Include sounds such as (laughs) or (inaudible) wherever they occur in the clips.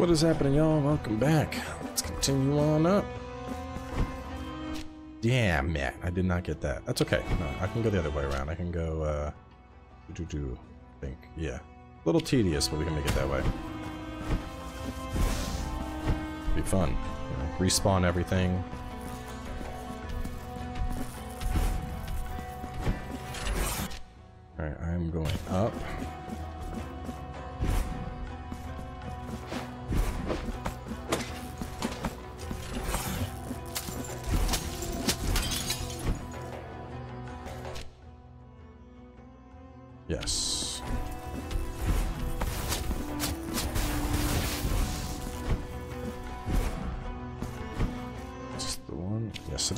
What is happening, y'all? Welcome back. Let's continue on up. Damn it. I did not get that. That's okay. No, I can go the other way around. I can go, uh... Do, do, do. I think. Yeah. A little tedious, but we can make it that way. Be fun. You know, respawn everything. Alright, I'm going up.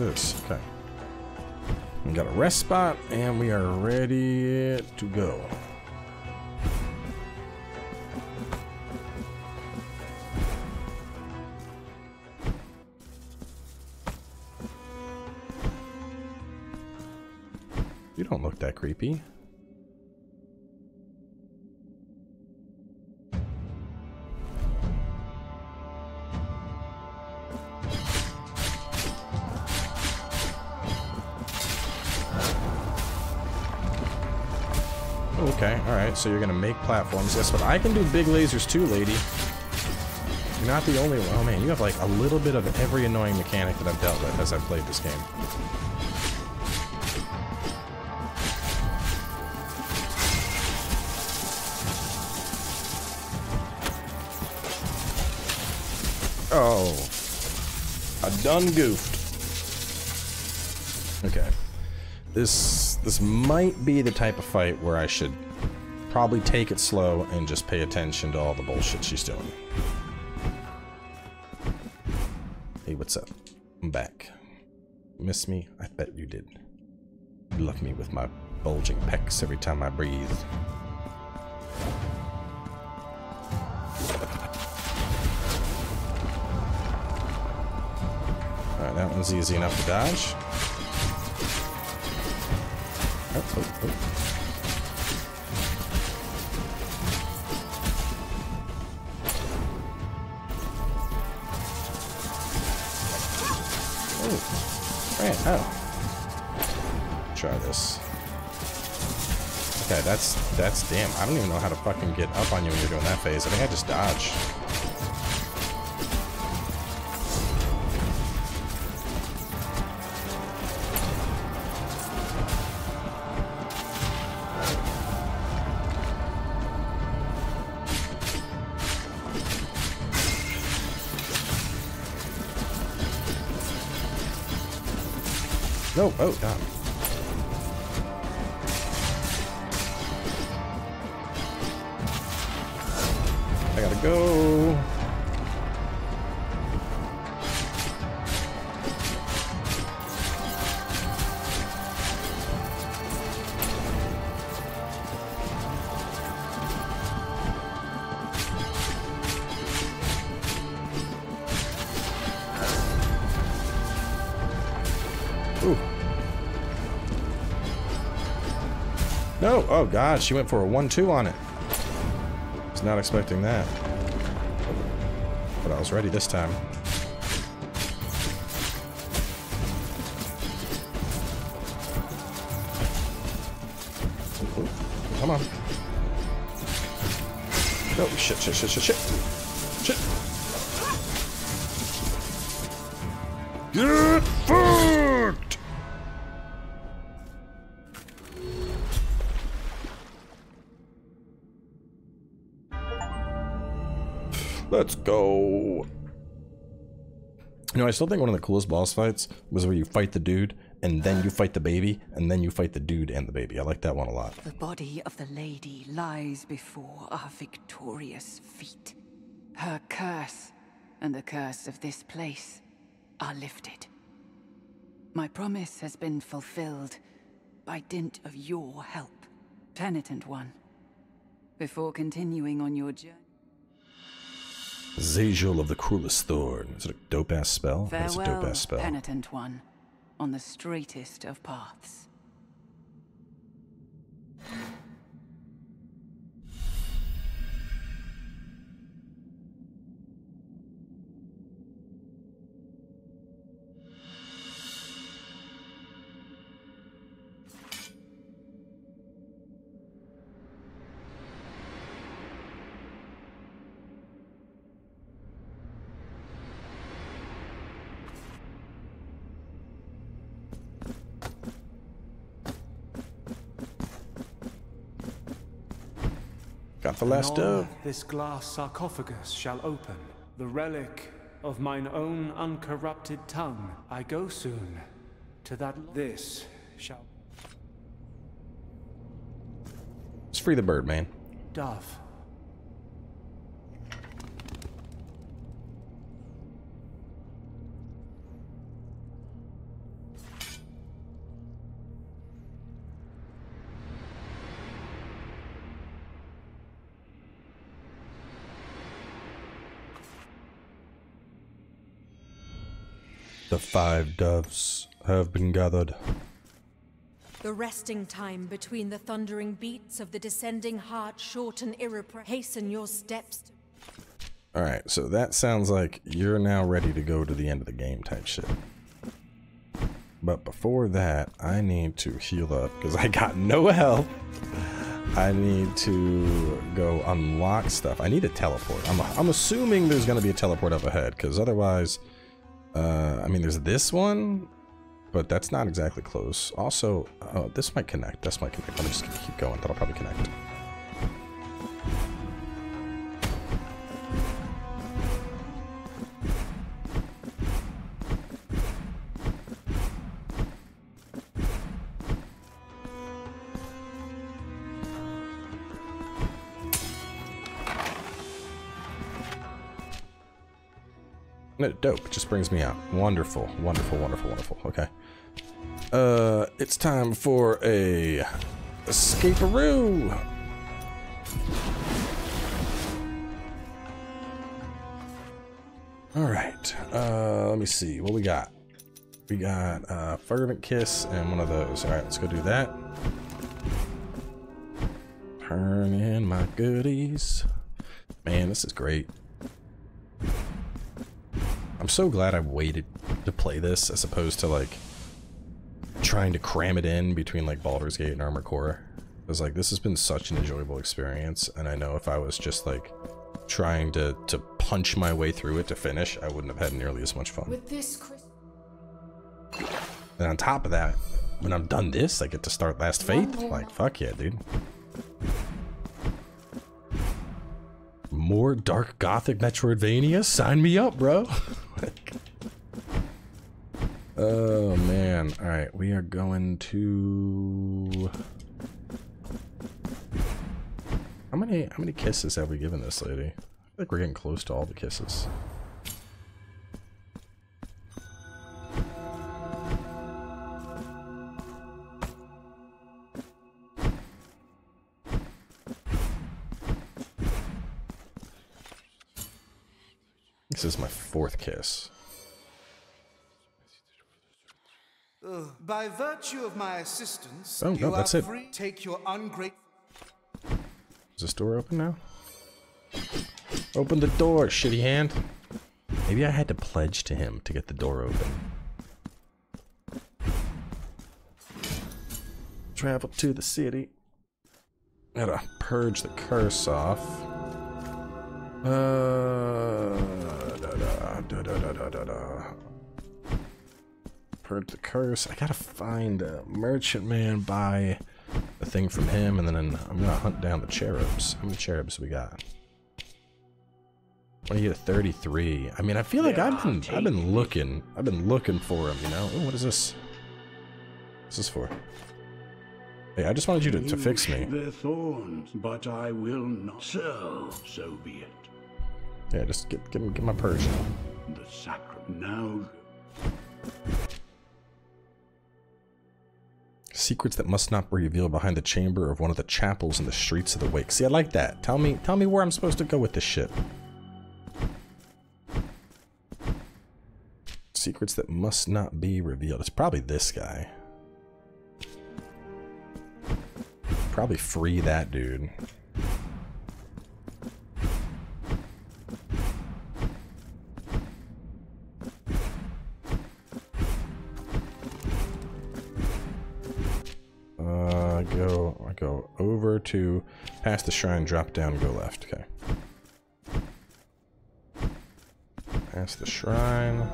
Yes. Okay. We got a rest spot, and we are ready to go. You don't look that creepy. So you're gonna make platforms. Guess what? I can do big lasers too, lady. You're not the only one. Oh man, you have like a little bit of every annoying mechanic that I've dealt with as I've played this game. Oh. I done goofed. Okay. This this might be the type of fight where I should probably take it slow and just pay attention to all the bullshit she's doing. Hey, what's up? I'm back. Miss me? I bet you did. You love me with my bulging pecs every time I breathe. Alright, that one's easy enough to dodge. Oh, oh, oh. Oh. Try this. Okay, that's, that's, damn, I don't even know how to fucking get up on you when you're doing that phase. I think I just dodge. No, oh, oh damn. I gotta go. Oh god, she went for a 1-2 on it. Was not expecting that. But I was ready this time. Come on. Oh, shit, shit, shit, shit, shit. Shit. Get still think one of the coolest boss fights was where you fight the dude, and then you fight the baby, and then you fight the dude and the baby. I like that one a lot. The body of the lady lies before our victorious feet. Her curse and the curse of this place are lifted. My promise has been fulfilled by dint of your help, penitent one. Before continuing on your journey, Zajul of the Cruelest Thorn. Is it a dope ass spell? That's a dope farewell, ass spell. penitent one, on the straightest of paths. Got the last dove. This glass sarcophagus shall open, the relic of mine own uncorrupted tongue. I go soon to that. This shall. Let's free the bird, man. Dove. The five doves have been gathered. The resting time between the thundering beats of the descending heart shorten irrepre- hasten your steps. Alright, so that sounds like you're now ready to go to the end of the game type shit. But before that, I need to heal up because I got no health. I need to go unlock stuff. I need a teleport. I'm, I'm assuming there's going to be a teleport up ahead because otherwise uh, I mean, there's this one, but that's not exactly close. Also, oh, this might connect. This might connect. Me just keep going. That'll probably connect. Dope. Just brings me out. Wonderful, wonderful, wonderful, wonderful. Okay. Uh, it's time for a escapearoo. All right. Uh, let me see what we got. We got uh, fervent kiss and one of those. All right, let's go do that. Turn in my goodies. Man, this is great. I'm so glad I waited to play this as opposed to like trying to cram it in between like Baldur's Gate and Armored Core. Because like this has been such an enjoyable experience and I know if I was just like trying to to punch my way through it to finish, I wouldn't have had nearly as much fun. With this and on top of that, when I'm done this, I get to start Last Faith. Like fuck yeah, dude. More dark gothic Metroidvania? Sign me up, bro. (laughs) oh man. Alright, we are going to How many how many kisses have we given this lady? I think we're getting close to all the kisses. This is my fourth kiss. By virtue of my assistance, oh, no, that's it. Free. Take your ungrateful. Is this door open now? Open the door, shitty hand. Maybe I had to pledge to him to get the door open. Travel to the city. Gotta purge the curse off. Uh da, da, da, da, da, da. Purge the curse. I gotta find a merchant man, buy a thing from him, and then I'm gonna hunt down the cherubs. How many cherubs we got? 20 to 33. I mean, I feel like I've been I've been looking. I've been looking for him, you know? Ooh, what is this? What's this for? Hey, I just wanted you to, to fix me. Their thorns, but I will not. So, so be it. Yeah, just get get, get my purse the sacrament now. Secrets that must not be revealed behind the chamber of one of the chapels in the streets of the wake. See, I like that. Tell me, tell me where I'm supposed to go with this shit. Secrets that must not be revealed. It's probably this guy. Probably free that dude. two, past the shrine, drop down, go left. Okay. Past the shrine.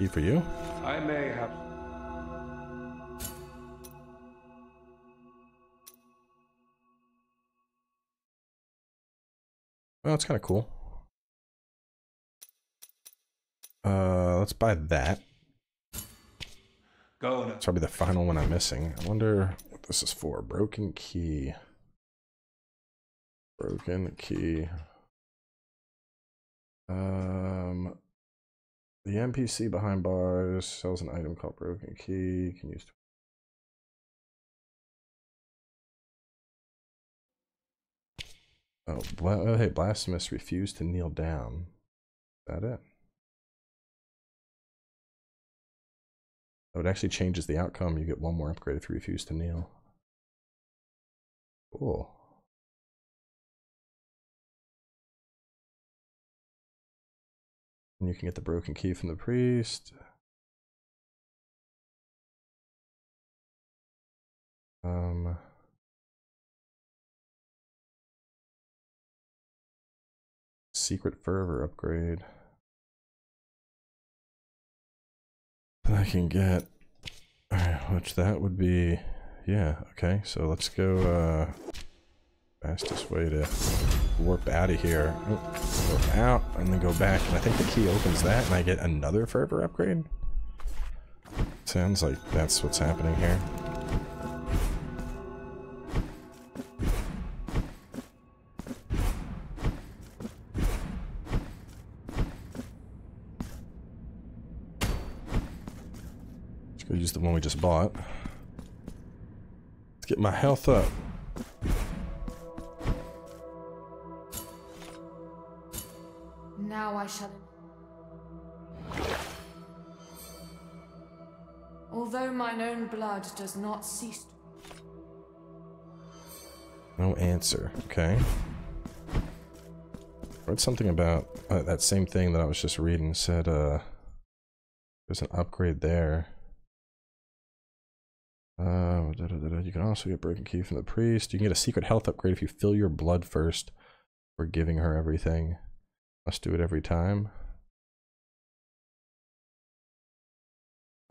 E for you. Well, it's kind of cool. Uh, let's buy that. Go. It's probably the final one I'm missing. I wonder what this is for. Broken key. Broken key. Um, the NPC behind bars sells an item called Broken Key. Can use. Oh, bla- oh, hey, Blasphemous refused to kneel down. Is that it? Oh, it actually changes the outcome. You get one more upgrade if you refuse to kneel. Cool. And you can get the broken key from the priest. Um, secret fervor upgrade. And I can get, which that would be, yeah, okay. So let's go, uh, fastest way to warp out of here. Warp out and then go back. And I think the key opens that and I get another fervor upgrade. Sounds like that's what's happening here. One we just bought. Let's get my health up. Now I shall. Although mine own blood does not cease. No answer. Okay. Read something about uh, that same thing that I was just reading. Said uh, there's an upgrade there. Uh, da, da, da. You can also get broken key from the priest. You can get a secret health upgrade if you fill your blood first. We're giving her everything. Must do it every time.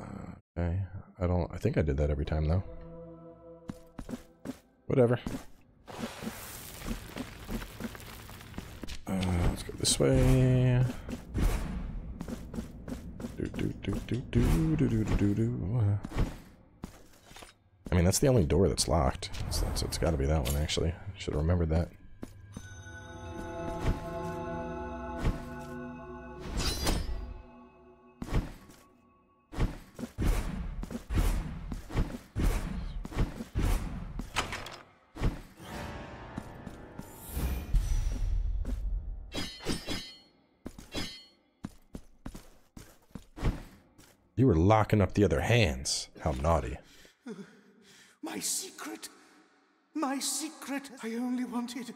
Uh, okay. I don't. I think I did that every time though. Whatever. Uh, let's go this way. Do do do do do do do do do do. I mean, that's the only door that's locked. So that's, it's got to be that one, actually. Should have remembered that. You were locking up the other hands. How naughty. My secret. My secret. I only wanted.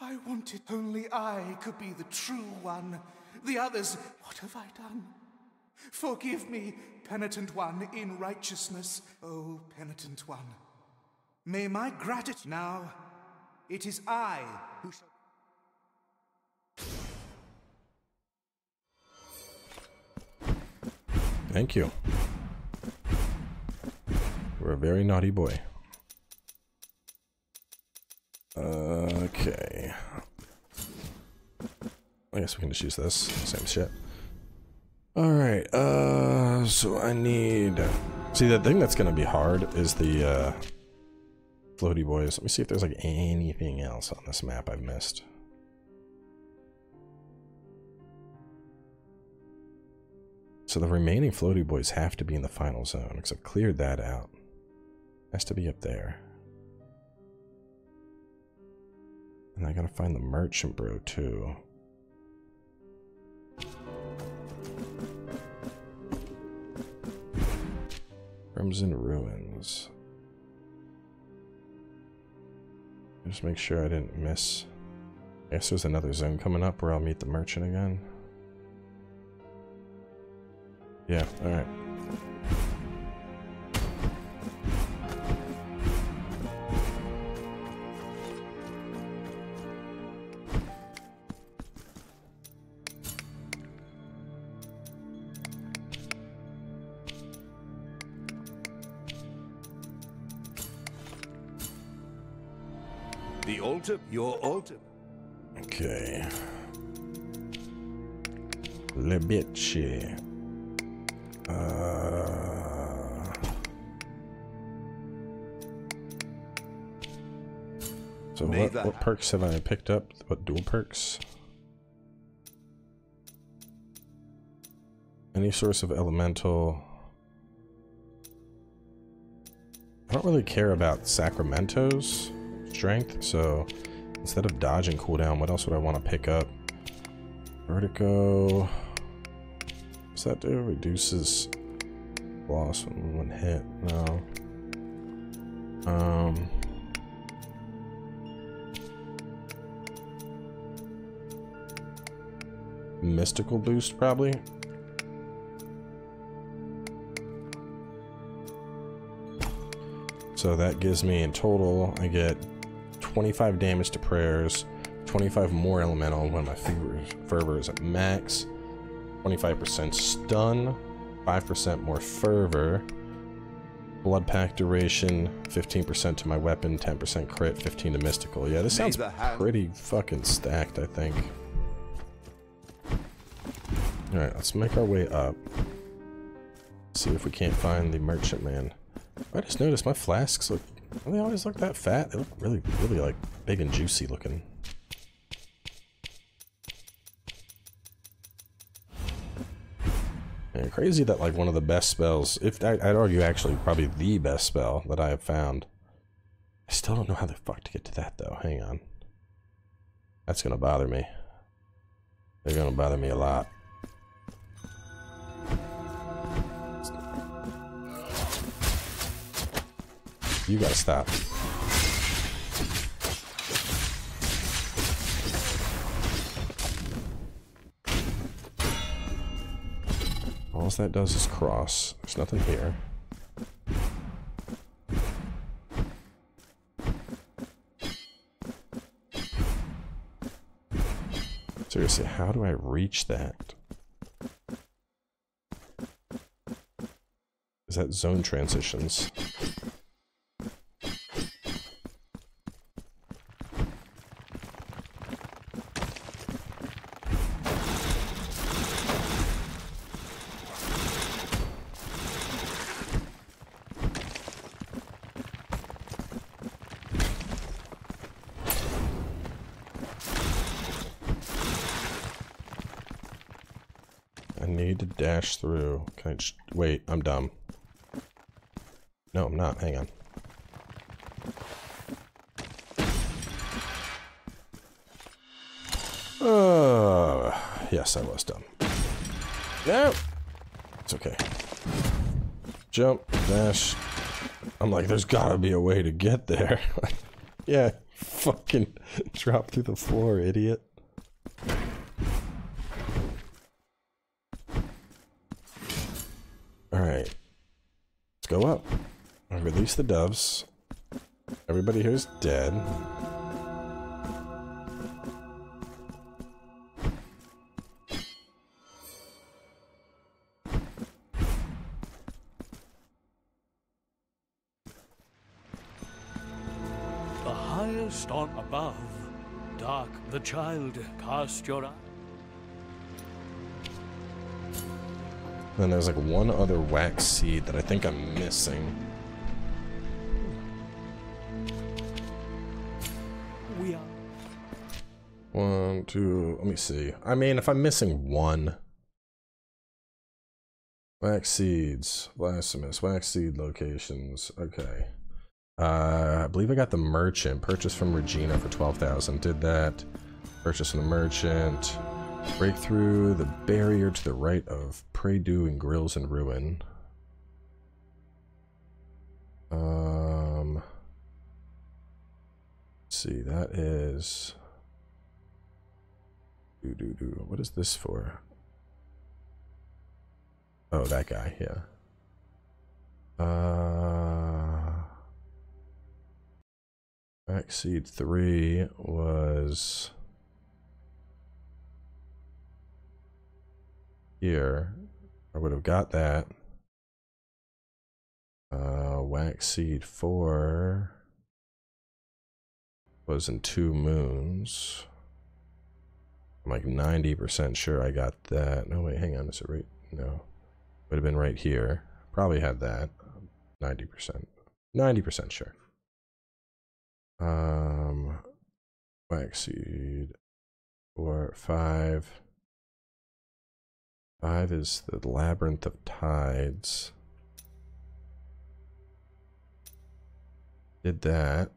I wanted only I could be the true one. The others. What have I done? Forgive me, penitent one in righteousness. Oh, penitent one. May my gratitude. Now, it is I who shall. Thank you. You're a very naughty boy. Okay. I guess we can just use this. Same shit. Alright, uh, so I need... See, the thing that's gonna be hard is the, uh, floaty boys. Let me see if there's, like, anything else on this map I've missed. So the remaining floaty boys have to be in the final zone, because I've cleared that out. Has to be up there. And I gotta find the merchant bro too. Crimson Rains. Just make sure I didn't miss. I guess there's another zone coming up where I'll meet the merchant again. Yeah, alright. Altar, your altar. Okay. Le bitch. Uh, so what, what perks have I picked up? What dual perks? Any source of elemental. I don't really care about Sacramento's strength, so instead of dodging cooldown, what else would I want to pick up? Vertigo. What's that do? Reduces loss when one hit. No. Um. Mystical boost, probably. So that gives me in total, I get 25 damage to prayers, 25 more elemental when my fervor, fervor is at max, 25% stun, 5% more fervor, blood pack duration, 15% to my weapon, 10% crit, 15 to mystical. Yeah, this sounds pretty fucking stacked, I think. Alright, let's make our way up. See if we can't find the merchant man. I just noticed my flasks look. They always look that fat. They look really, really like big and juicy looking. Yeah, crazy that like one of the best spells, if I'd argue actually probably the best spell that I have found. I still don't know how the fuck to get to that though. Hang on. That's gonna bother me. They're gonna bother me a lot. You gotta stop. All that does is cross. There's nothing here. Seriously, how do I reach that? Is that zone transitions? I need to dash through. Can I just wait? I'm dumb. No, I'm not. Hang on. Uh, yes, I was dumb. No, it's okay. Jump, dash. I'm like, there's gotta be a way to get there. (laughs) yeah, fucking (laughs) drop through the floor, idiot. Alright. Let's go up. I release the doves. Everybody here is dead. The highest on above. Dark the child, cast your eye. Then there's like one other wax seed that I think I'm missing. One, two, let me see. I mean, if I'm missing one. Wax seeds, blasphemous, wax seed locations. Okay. Uh, I believe I got the merchant. Purchase from Regina for 12,000. Did that. Purchase from the merchant. Break through the barrier to the right of Prie Dieu and Grills and Ruin. Um. see, that is. Do do do. What is this for? Oh, that guy. Yeah. Uh. Wax seed three was here. I would have got that. Uh, wax seed four was in Two Moons. I'm like 90% sure I got that. No, wait, hang on. Is it right? No. Would have been right here. Probably had that. 90%. 90% sure. Um, wax seed. Four, five. Five is the Labyrinth of Tides. Did that.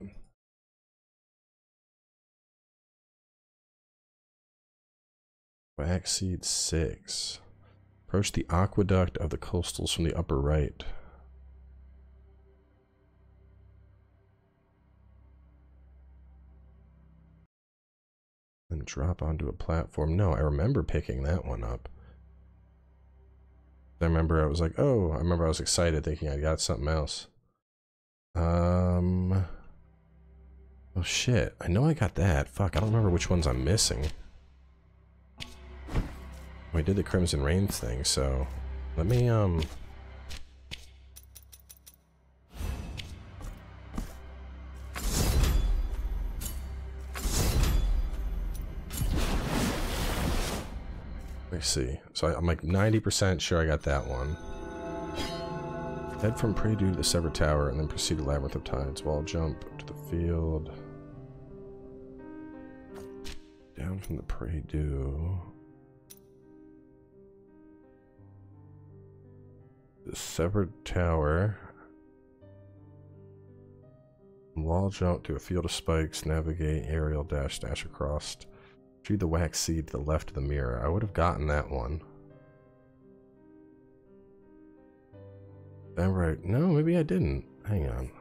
Wax six. Approach the aqueduct of the coastals from the upper right. And drop onto a platform. No, I remember picking that one up. I remember I was like, oh, I remember I was excited thinking I got something else. Um. Oh shit. I know I got that. Fuck, I don't remember which ones I'm missing. We did the Crimson Rain thing, so let me, um... Let me see. So I, am like 90% sure I got that one. Head from Prelude to the Severed Tower and then proceed to Labyrinth of Tides. Wall jump to the field. Down from the Prelude. Severed Tower. Wall jump to a field of spikes, navigate, aerial dash, dash across. Retrieve the wax seed to the left of the mirror. I would have gotten that one. That right? No, maybe I didn't. Hang on.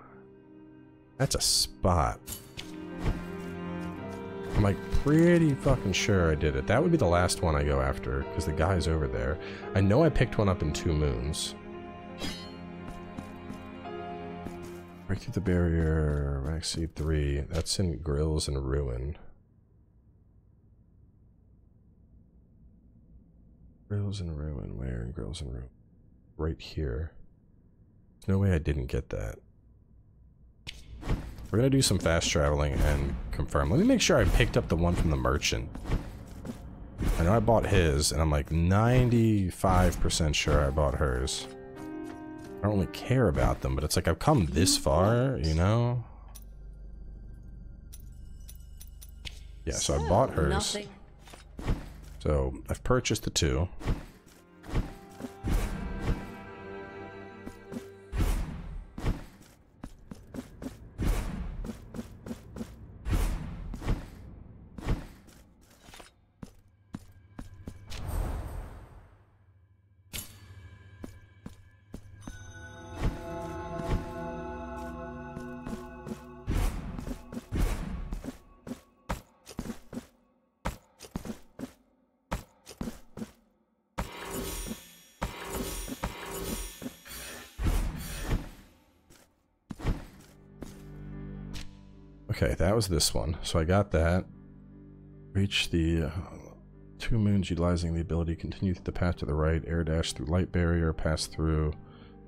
That's a spot. I'm like pretty fucking sure I did it. That would be the last one I go after, because the guy's over there. I know I picked one up in Two Moons. Break through the barrier, Maxi 3. That's in Grills and Ruin. Grills and Ruin. Where in Grills and Ruin? Right here. There's no way I didn't get that. We're gonna do some fast traveling and confirm. Let me make sure I picked up the one from the merchant. I know I bought his, and I'm like 95% sure I bought hers. I don't really care about them, but it's like I've come this far, you know? Yeah, so I bought hers. Nothing. So I've purchased the two. Okay, that was this one. So I got that. Reach the uh, two moons utilizing the ability continue through the path to the right, air dash through light barrier, pass through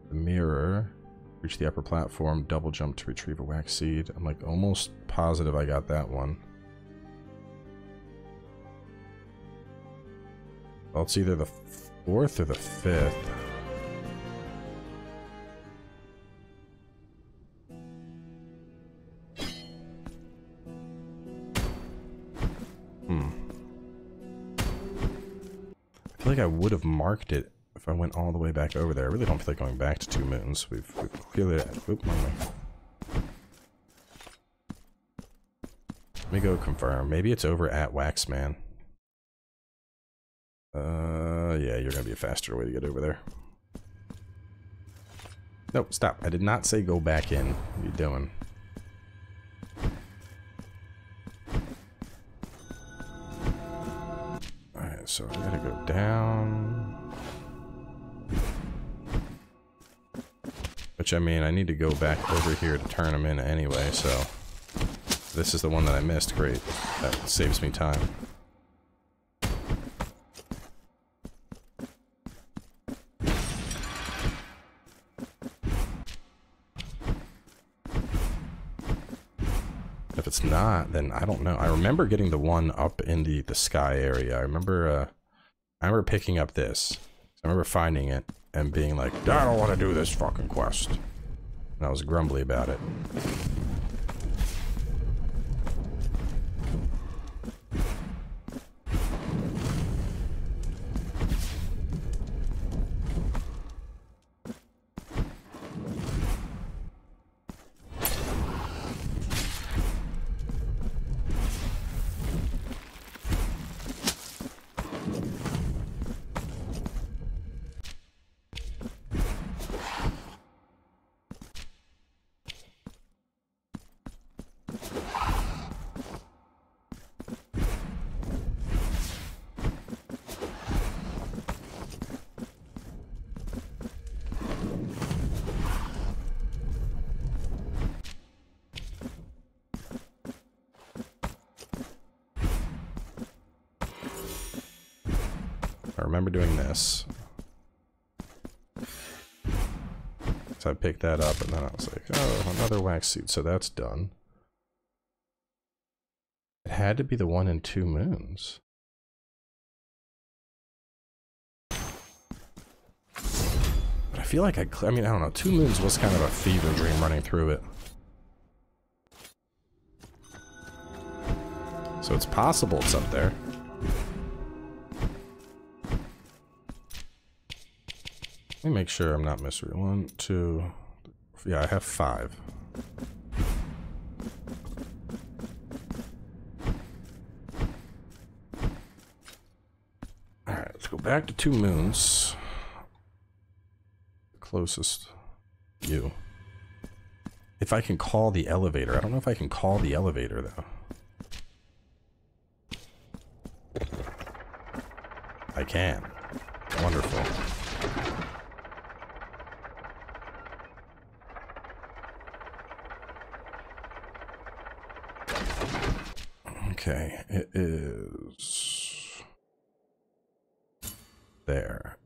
the mirror, reach the upper platform, double jump to retrieve a wax seed. I'm like almost positive I got that one. Well, it's either the fourth or the fifth. I would have marked it if I went all the way back over there. I really don't feel like going back to Two Moons. We've, we've clearly... Oop. Let me go confirm. Maybe it's over at Waxman. Uh, yeah, you're gonna be a faster way to get over there. Nope, stop. I did not say go back in. What are you doing? So I gotta go down. Which I mean, I need to go back over here to turn them in anyway, so... This is the one that I missed, great. That saves me time. Not, then I don't know. I remember getting the one up in the, the sky area. I remember, uh, I remember picking up this. I remember finding it and being like, I don't want to do this fucking quest. And I was grumbly about it. Doing this. So I picked that up and then I was like, oh, another wax seed, so that's done. It had to be the one in two moons. But I feel like I, I mean, I don't know, two moons was kind of a fever dream running through it. So it's possible it's up there. Let me make sure I'm not misreading. One, two, yeah, I have five. Alright, let's go back to two moons. Closest you. If I can call the elevator. I don't know if I can call the elevator, though. I can. Wonderful. Okay, it is there.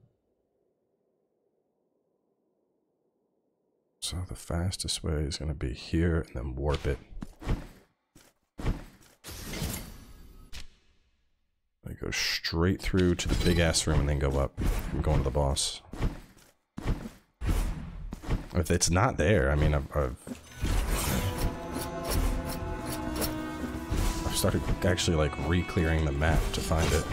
So the fastest way is going to be here and then warp it. I go straight through to the big ass room and then go up. I'm going to the boss. If it's not there, I mean, I've, I've started actually like re-clearing the map to find it.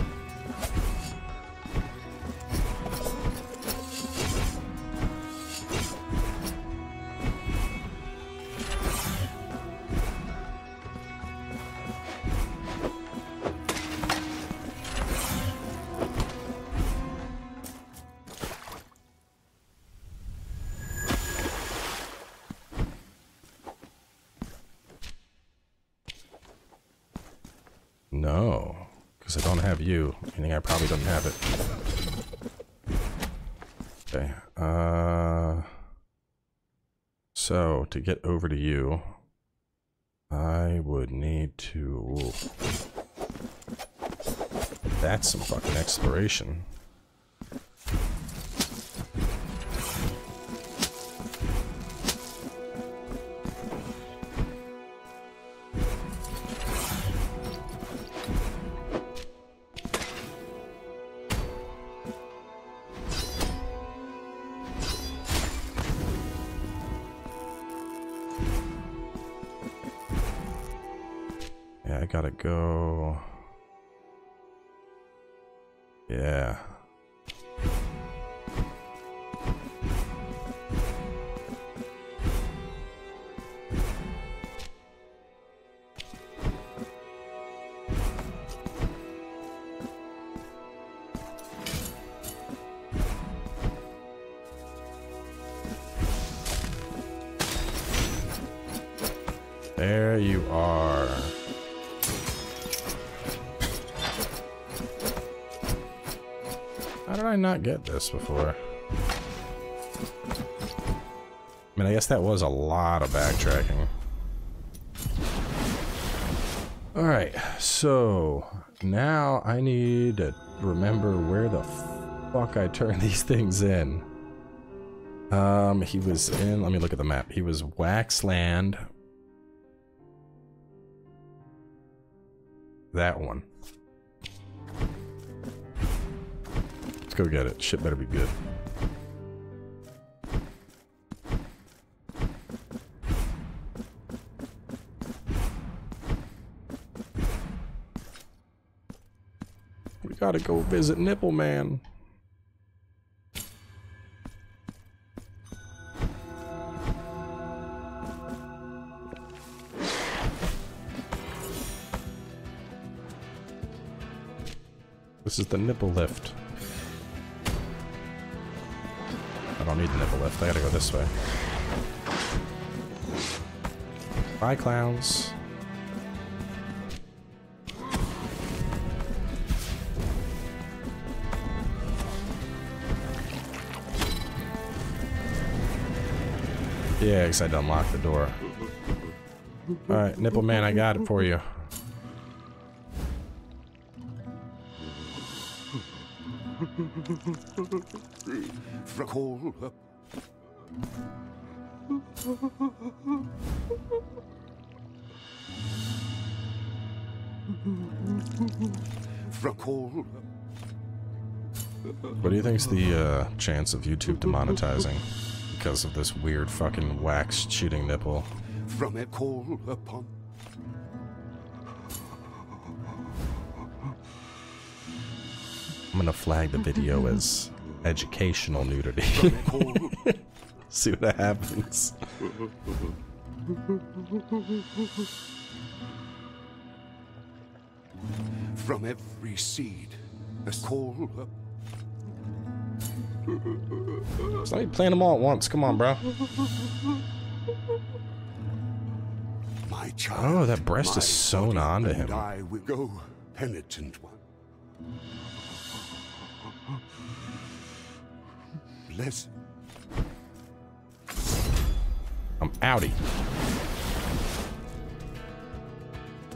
So, to get over to you, I would need to... Ooh. That's some fucking exploration. How did I not get this before? I mean, I guess that was a lot of backtracking. Alright, so now I need to remember where the fuck I turn (laughs) these things in. Um, he was in, let me look at the map. He was Waxland, that one. Let's go get it. Shit better be good. We gotta go visit Nipple Man. This is the nipple lift. Don't need the nipple lift. I gotta go this way. Bye, clowns. Yeah, because I had to unlock the door. Alright, Nipple Man, I got it for you. Recall. Recall. What do you think's the uh, chance of YouTube demonetizing because of this weird fucking wax shooting nipple? From a call upon. I'm gonna flag the video as educational nudity. (laughs) (laughs) See what happens. From every seed, a call. It's not like playing them all at once. Come on, bro. My child. Oh, that breast is sewn onto him. I will go, penitent one. I'm outie.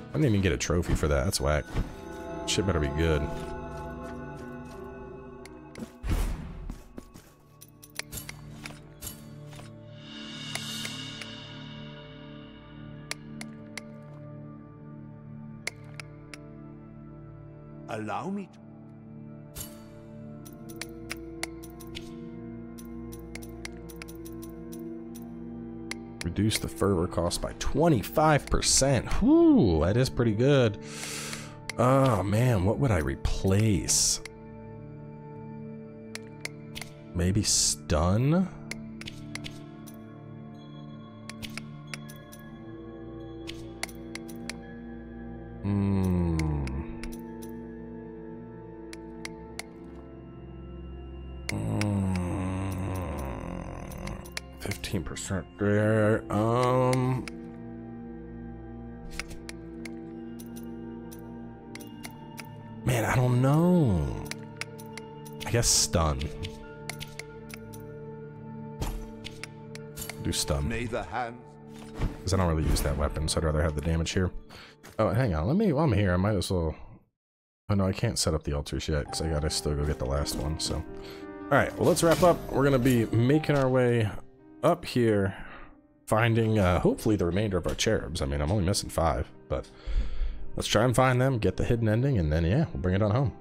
I didn't even get a trophy for that. That's whack. Shit better be good. Allow me to. Reduce the fervor cost by 25%. Whoo, that is pretty good. Oh man, what would I replace? Maybe stun? Hmm. Percent there. Um. Man, I don't know. I guess stun. Do stun. May the hand. Because I don't really use that weapon, so I'd rather have the damage here. Oh, hang on. Let me, while I'm here, I might as well... Oh, no, I can't set up the altars yet, because I gotta still go get the last one, so... Alright, well, let's wrap up. We're gonna be making our way up here, finding, uh, hopefully, the remainder of our cherubs. I mean, I'm only missing five, but... Let's try and find them, get the hidden ending, and then, yeah, we'll bring it on home.